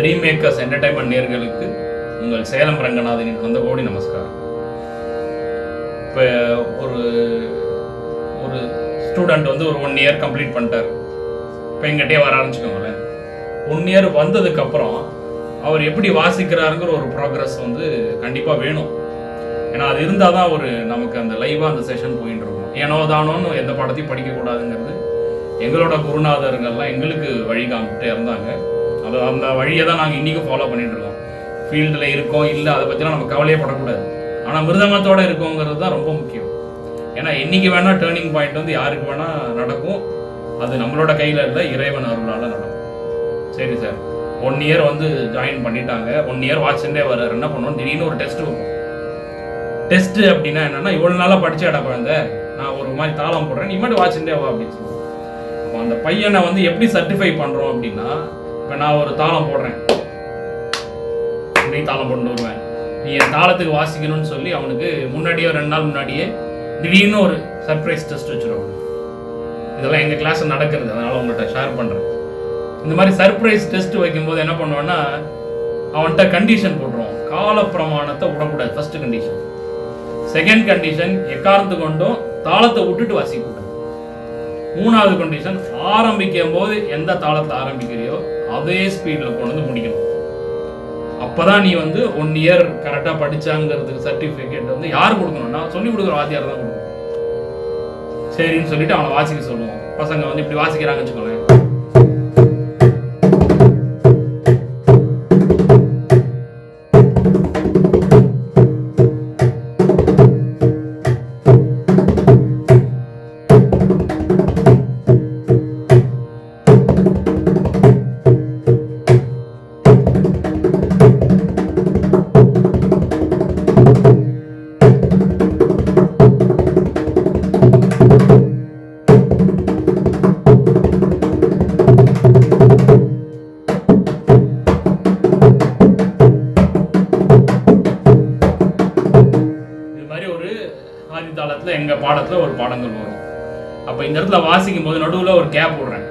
Dream makers entertainment நேர்களுக்கு உங்கள் சேலம் ரங்கநாதனின் வந்த கோடி நமஸ்காரம். இப்போ ஒரு ஒரு ஸ்டூடெண்ட் வந்து ஒரு ஒன் இயர் கம்ப்ளீட் பண்ணிட்டார். இப்போ எங்கிட்டே வர ஆரம்பிச்சுக்கோங்களேன். ஒன் இயர் வந்ததுக்கப்புறம் அவர் எப்படி வாசிக்கிறாருங்கிற ஒரு ப்ராக்ரஸ் வந்து கண்டிப்பாக வேணும். ஏன்னா அது இருந்தால் தான் ஒரு நமக்கு அந்த லைவாக அந்த செஷன் போயிட்டு இருக்கும். ஏனோ தானோன்னு எந்த பாடத்தையும் படிக்கக்கூடாதுங்கிறது எங்களோட குருநாதர்கள்லாம் எங்களுக்கு வழிகாமிட்டே இருந்தாங்க. அது அந்த வழியை தான் நாங்கள் இன்றைக்கும் ஃபாலோ பண்ணிட்டு இருக்கோம். ஃபீல்டில் இருக்கோம் இல்லை அதை பற்றிலாம் நம்ம கவலையே படக்கூடாது. ஆனால் மிருதங்கத்தோடு இருக்கோங்கிறது தான் ரொம்ப முக்கியம். ஏன்னா இன்னைக்கு வேணால் டேர்னிங் பாயிண்ட் வந்து யாருக்கு வேணால் நடக்கும். அது நம்மளோட கையில் இல்லை இறைவன் அருளால் நடக்கும். சரி சார் ஒன் இயர் வந்து ஜாயின் பண்ணிட்டாங்க. ஒன் இயர் வாட்சண்டே வர்றாரு. என்ன பண்ணணும் திடீர்னு ஒரு டெஸ்ட் வைப்போம் டெஸ்ட் அப்படின்னா என்னன்னா இவ்வளோ நாளாக படிச்சேடா குழந்தை நான் ஒரு மாதிரி தாளம் போடுறேன். நீ மட்டும் வாட்சண்டே வா அப்படின்னு சொல்லுவோம். அப்போ அந்த பையனை வந்து எப்படி சர்டிஃபை பண்ணுறோம் அப்படின்னா இப்போ நான் ஒரு தாளம் போடுறேன். நீ தாளம் போட்டு வருவேன். நீ என் தாளத்துக்கு வாசிக்கணும்னு சொல்லி அவனுக்கு முன்னாடியே ரெண்டு நாள் முன்னாடியே திடீர்னு ஒரு சர்ப்ரைஸ் டெஸ்ட் வச்சிருவாங்க. இதெல்லாம் எங்கள் கிளாஸில் நடக்கிறது. அதனால் உங்கள்கிட்ட ஷேர் பண்ணுறேன் இந்த மாதிரி சர்ப்ரைஸ் டெஸ்ட் வைக்கும்போது என்ன பண்ணுவேன்னா அவன்கிட்ட கண்டிஷன் போட்டுருவோம் கால பிரமாணத்தை விடக்கூடாது. ஃபர்ஸ்ட் கண்டிஷன் செகண்ட் கண்டிஷன் எக்காரணத்து கொண்டும் தாளத்தை விட்டுட்டு வாசிக்கூடாது மூணாவது கண்டிஷன் ஆரம்பிக்கும் போது எந்த தாளத்தை ஆரம்பிக்கிறியோ அதே ஸ்பீடில் கொண்டு வந்து முடிக்கணும். அப்பதான் நீ வந்து ஒன் இயர் கரெக்டாக படிச்சாங்கிறதுக்கு சர்டிஃபிகேட் வந்து யார் கொடுக்கணும்னா சொல்லி கொடுக்குற வாத்தியார் தான் கொடுக்கணும். சரின்னு சொல்லிட்டு அவனை வாசிக்க சொல்லுவோம். பசங்க வந்து இப்படி வாசிக்கிறாங்கன்னு வச்சுக்கோங்க இடத்துல எங்க பாடத்துல ஒரு பாடங்கள் வரும். அப்ப இந்த இடத்துல வாசிக்கும் போது நடுவுல ஒரு கேப் விடுறேன்.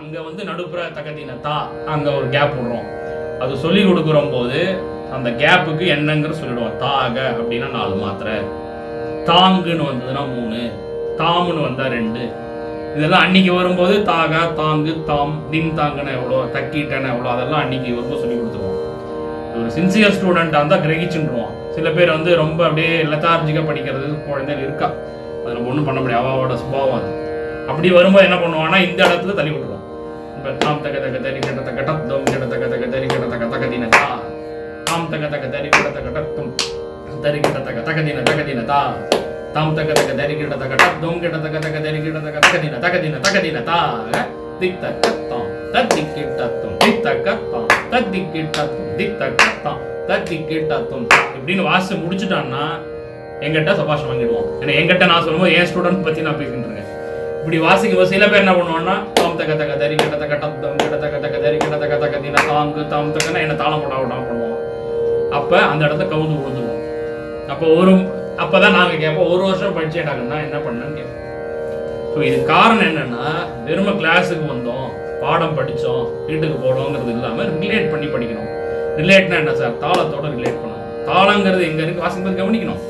அங்க வந்து நடுப்புற தகதின தா அங்க ஒரு கேப் விடுறோம். அது சொல்லி கொடுக்குற போது அந்த கேப்புக்கு என்னங்கிற சொல்லிடுவோம். தாக அப்படின்னா நாலு மாத்திரை. தாங்குன்னு வந்ததுன்னா மூணு. தாமுன்னு வந்தா ரெண்டு. இதெல்லாம் அன்னைக்கு வரும்போது தாகா தாங்கு தாம் தின் தாங்கன எவ்வளோ தக்கிட்டன எவ்வளோ அதெல்லாம் அன்னைக்கு வரும்போது சொல்லி சின்சியர் ஸ்டூடெண்ட்டாக இருந்தால் கிரகிச்சுருவான் சில பேர் வந்து ரொம்ப அப்படியே லெத்தார்ஜிக்காக படிக்கிறது குழந்தைகள் இருக்கா? அது நம்ம ஒன்றும் பண்ண முடியாது. அவாவோட சுபாவம் அது. அப்படி வரும்போது என்ன பண்ணுவான்னா இந்த இடத்துல தள்ளி விட்டுருவான். இப்போ தாம் தக்க தக்க தறி கட்ட தக்க டத்தம் கெட்ட தக்க தக்க தறி கட்ட தக்க தக்க தா. தாம் தக்க தக்க தறி கட்ட தக்க டத்தும் தறி கட்ட தக்க தக்க தின தக்க தா. தாம் தக்க தக்க தறி கட்ட தக்க டத்தும் கெட்ட தக்க தக்க தறி கட்ட தக்க தக்க தின தக்க தின தக்க தா. திக் தக்க தாம். தத்தி கிட்டத்தும் திக் தக்க தாம் தத்தி கிட்டத்தும் திக் தக்க தாம் தத்தி கிட்டத்தும் இப்படின்னு வாசிச்சு முடிச்சுட்டான்னா எங்கிட்ட சபாஷ் வாங்கிடுவோம் ஏன்னா எங்கிட்ட நான் சொல்லும்போது என் ஸ்டூடெண்ட் பற்றி நான் பேசிட்டு இருக்கேன்? இப்படி வாசிக்கும் போது சில பேர் என்ன பண்ணுவாங்கன்னா தாம் தக்க தக்க தறி கட்ட தக்க டத்தம் கிட்ட தக்க தக்க தறி கிட்ட தக்க தக்க தின தாங்கு தாம் தக்கன்னா என்ன தாளம் போட விடாம பண்ணுவோம் அப்ப அந்த இடத்த கவுந்து விழுந்துருவோம் அப்போ ஒரு அப்போ தான் நாங்கள் கேட்போம் ஒரு வருஷம் படிச்சேடாங்கன்னா என்ன பண்ணேன்னு கேட்போம். ஸோ இது காரணம் என்னன்னா வெறும கிளாஸுக்கு வந்தோம். பாடம் படித்தோம் வீட்டுக்கு போனோங்கிறது இல்லாமல் ரிலேட் பண்ணி படிக்கணும். ரிலேட்னா என்ன சார் தாளத்தோட ரிலேட் பண்ணணும். தாளங்கிறது எங்க இருக்கு? வாசிக்கும்போது கவனிக்கணும்.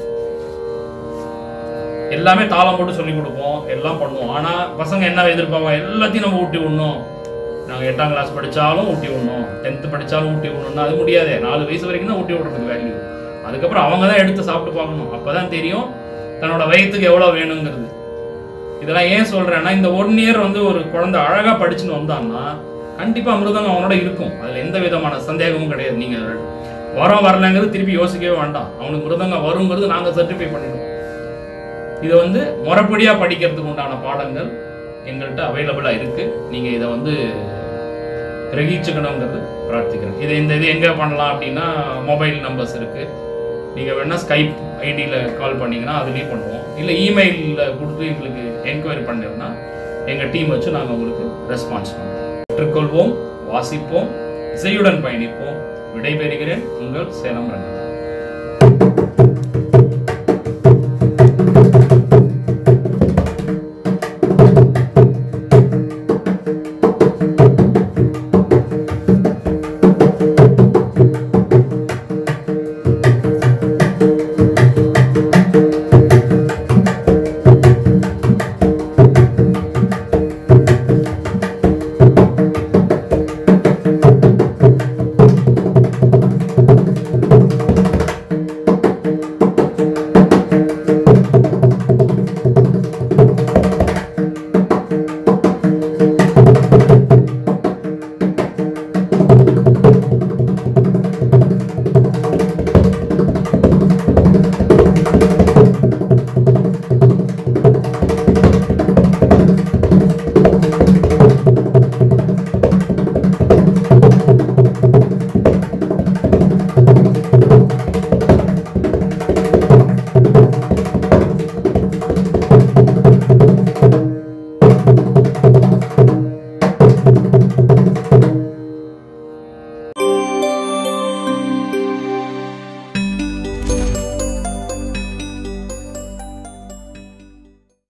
எல்லாமே தாளம் போட்டு சொல்லி கொடுப்போம் எல்லாம் பண்ணுவோம். ஆனா பசங்க என்ன எதிர்பார்ப்போம் எல்லாத்தையும் நம்ம ஊட்டி விடணும். நாங்கள் எட்டாம் கிளாஸ் படிச்சாலும் ஊட்டி விடணும். டென்த்து படிச்சாலும் ஊட்டி விடணும்னா அது முடியாது. நாலு வயசு வரைக்கும் தான் ஊட்டி விடுறதுக்கு வேல்யூ அதுக்கப்புறம் அவங்க தான் எடுத்து சாப்பிட்டு பார்க்கணும். அப்பதான் தெரியும் தன்னோட வயிற்றுக்கு எவ்வளோ வேணுங்கிறது. இதெல்லாம் ஏன் சொல்றேன்னா இந்த ஒன் இயர் வந்து ஒரு குழந்தை அழகா படிச்சுன்னு வந்தான்னா கண்டிப்பா மிருதங்கம் அவனோட இருக்கும். அதுல எந்த விதமான சந்தேகமும் கிடையாது. நீங்க வரோம் வரலங்கிறது திருப்பி யோசிக்கவே வேண்டாம். அவனுக்கு மிருதங்கம் வருங்கிறது நாங்க சர்டிஃபை பண்ணிடுவோம். இது வந்து முறைப்படியா படிக்கிறதுக்கு உண்டான பாடங்கள் எங்கள்கிட்ட அவைலபிளா இருக்கு. நீங்க இதை வந்து கிரகிச்சுக்கணுங்கிறது பிரார்த்திக்கிறேன். இது இந்த இது எங்க பண்ணலாம் அப்படின்னா மொபைல் நம்பர்ஸ் இருக்கு. நீங்கள் வேணால் ஸ்கைப் ஐடியில் கால் பண்ணீங்கன்னா அதுலேயும் பண்ணுவோம். இல்லை இமெயிலில் கொடுத்து எங்களுக்கு என்கொயரி பண்ணீங்கன்னா எங்கள் டீம் வச்சு நாங்கள் உங்களுக்கு ரெஸ்பான்ஸ் பண்ணுவோம். கற்றுக்கொள்வோம் வாசிப்போம் இசையுடன் பயணிப்போம். விடைபெறுகிறேன் உங்கள் சேலம் ரங்கன்